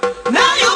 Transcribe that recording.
Now you